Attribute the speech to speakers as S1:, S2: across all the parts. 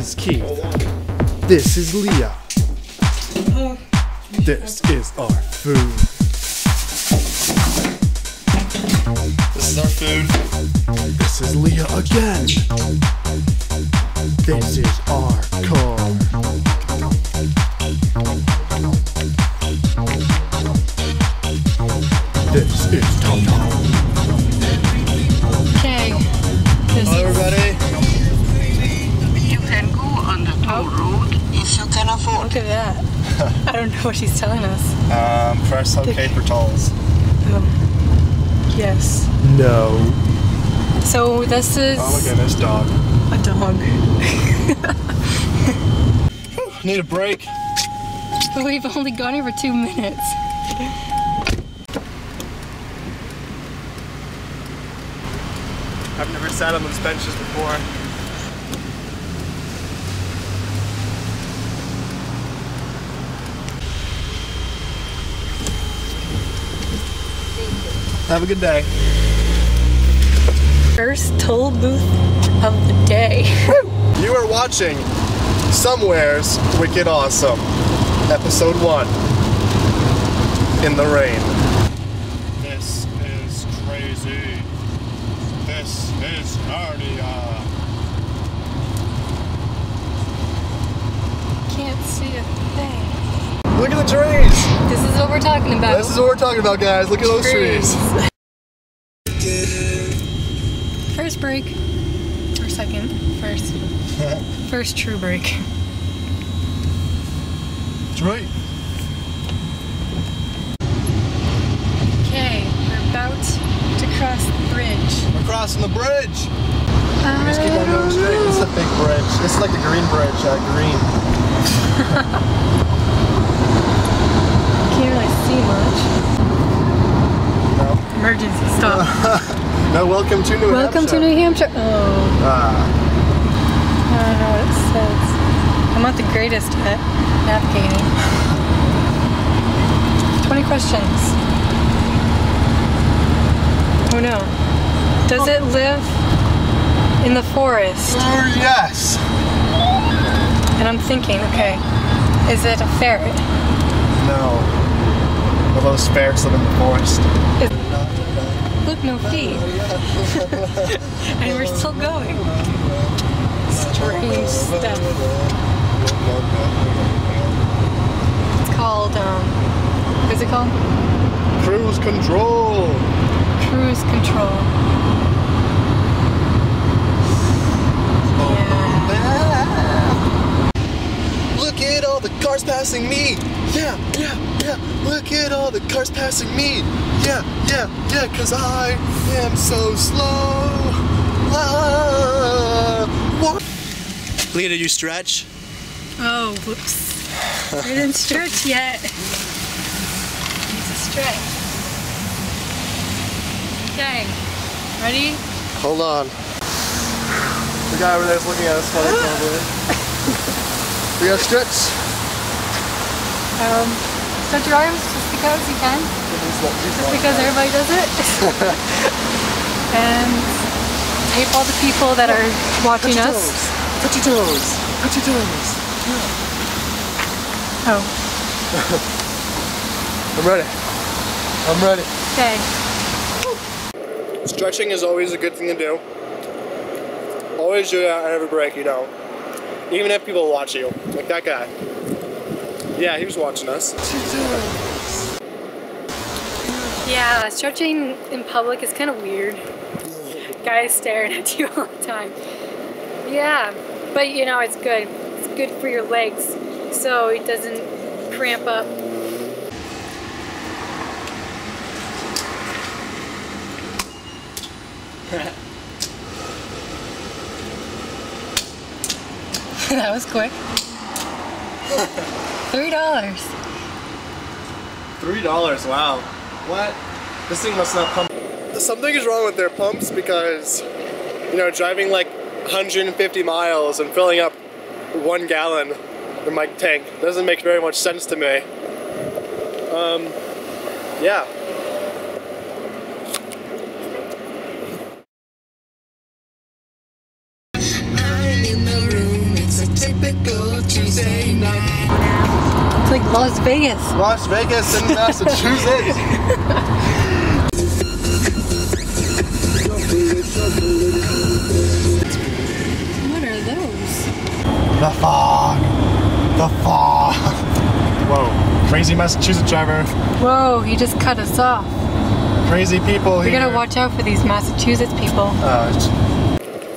S1: is Keith. This is Leah. This is our food.
S2: This is our food.
S1: This is Leah again. This is our car. This is
S3: TomTom.
S4: Look at that. I don't know what she's telling us.
S2: Um, press OK for tolls.
S4: Yes.
S1: No.
S4: So this is
S2: Oh, look at this dog.
S4: a dog.
S2: Need a break.
S4: But we've only gone here for two minutes.
S2: I've never sat on those benches before. Have a good day.
S4: First toll booth of the day.
S2: You are watching Somewheres Wicked Awesome, Episode 1 In the Rain. This is crazy. This is Narnia.
S4: Can't see a thing.
S2: Look at the trees!
S4: This is what we're talking about.
S2: This is what we're talking about, guys. Look at those trees.
S4: First break. Or second. First. First true break.
S2: That's right.
S4: Okay, we're about to cross the bridge.
S2: We're crossing the bridge. Just keep on going straight. This is a big bridge. This is like the green bridge. Uh, green.
S4: Can't really see much.
S2: No.
S4: Emergency stop.
S2: No, welcome to New
S4: Welcome
S2: Hampshire.
S4: to New Hampshire. Oh,
S2: Ah,
S4: I don't know what it says. I'm not the greatest at navigating. 20 questions. Oh no. Does it live in the forest?
S2: oh, yes.
S4: And I'm thinking, okay, is it a ferret?
S2: No. Well, those ferrets live in the forest.
S4: Look, no feet. and we're still going. Strange stuff. It's called, um, what's it called?
S2: Cruise control.
S4: Cruise control. Yeah.
S2: Look at all the cars passing me. Yeah, yeah, yeah. Look at all the cars passing me. Yeah, yeah, yeah. Cause I am so slow. Ah? Leah, did you stretch?
S4: Oh, whoops. I didn't stretch yet. Need to stretch. Okay. Ready?
S2: Hold on. The guy over there's looking at us funny probably. we gotta stretch.
S4: Um, stretch your arms just because you can. Just because everybody does it. and tape all the people that are watching
S2: Touch your
S4: us.
S2: toes. Touch your toes. Touch your toes. Yeah.
S4: Oh,
S2: I'm ready. I'm ready.
S4: okay.
S2: Stretching is always a good thing to do. Always do that at every break, you know. Even if people watch you. Like that guy. Yeah, he was watching us.
S4: Yeah, stretching in public is kind of weird. Guys staring at you all the time. Yeah, but you know, it's good. It's good for your legs so it doesn't cramp up. that was quick. Three dollars.
S2: Three dollars, wow. What? This thing must not pump. Something is wrong with their pumps because, you know, driving like 150 miles and filling up one gallon in my tank doesn't make very much sense to me. Um, yeah.
S3: I'm in the room, it's a typical Tuesday night.
S4: It's like Las Vegas.
S2: Las Vegas in Massachusetts.
S4: What are those?
S2: the fog. The fog. Whoa. Crazy Massachusetts driver.
S4: Whoa, he just cut us off.
S2: Crazy people
S4: We
S2: here.
S4: gotta watch out for these Massachusetts people.
S2: Uh,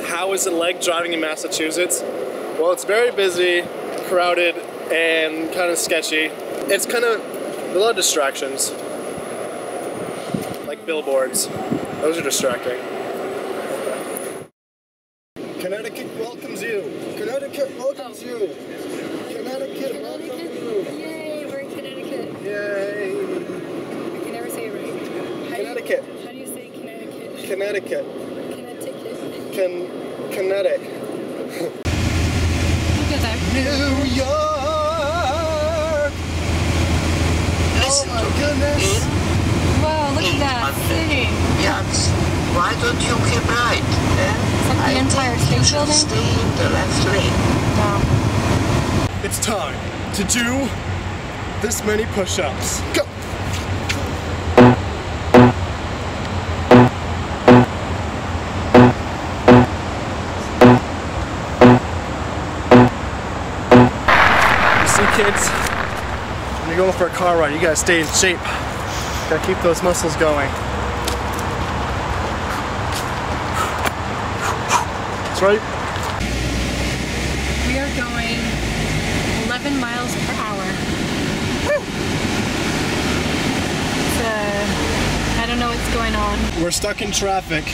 S2: How is it like driving in Massachusetts? Well, it's very busy, crowded, and kind of sketchy. It's kind of a lot of distractions, like billboards. Those are distracting. Connecticut welcomes you. Connecticut welcomes you. Connecticut welcomes you.
S4: Yay, we're in Connecticut.
S2: Yay.
S4: I can never say it right. How
S2: Connecticut.
S4: Do you, how do you say Connecticut?
S2: Connecticut.
S4: Connecticut.
S2: Con- kinetic.
S4: Look at that.
S3: Listen
S2: my
S3: to In
S4: Wow, look at that city.
S3: Jans, why don't you keep right? Eh?
S4: like the
S3: I
S4: Empire
S3: think you
S4: State
S3: should
S4: Building?
S3: stay in the left lane.
S4: No.
S2: It's time to do this many push-ups. Go. See, kids, when you're going for a car ride, you gotta stay in shape. Gotta keep those muscles going. That's right.
S4: We are going 11 miles per hour. It's, uh, I don't know what's going on.
S2: We're stuck in traffic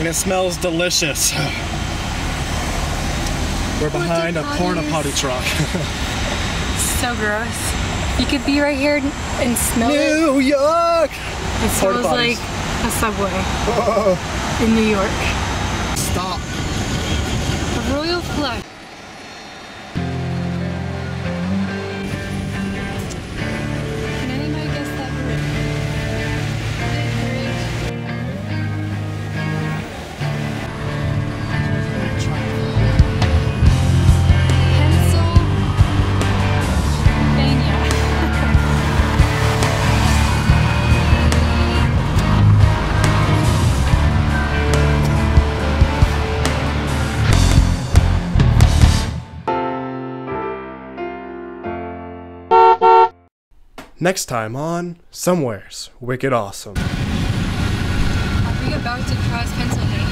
S2: and it smells delicious. We're behind a porta potty truck.
S4: So gross. You could be right here and smell it.
S2: New York!
S4: It smells like a subway in New York.
S2: Stop.
S4: Royal flush.
S2: Next time on Somewheres Wicked Awesome.
S4: Are we about to cross Pennsylvania?